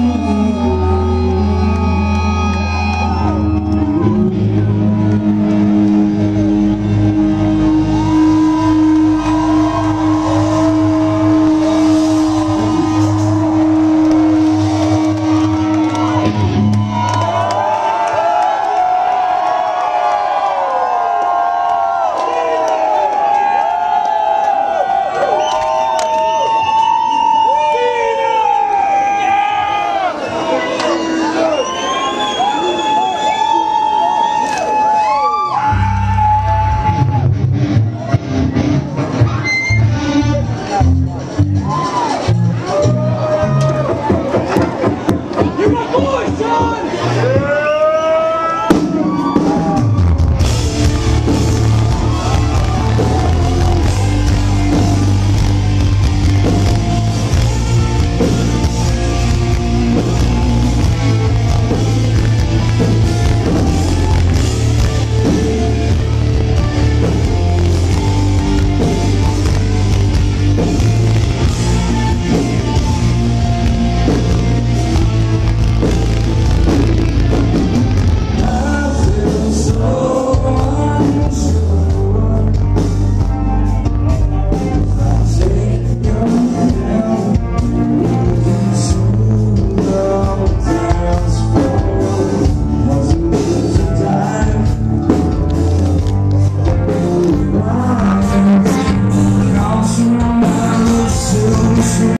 Ooh.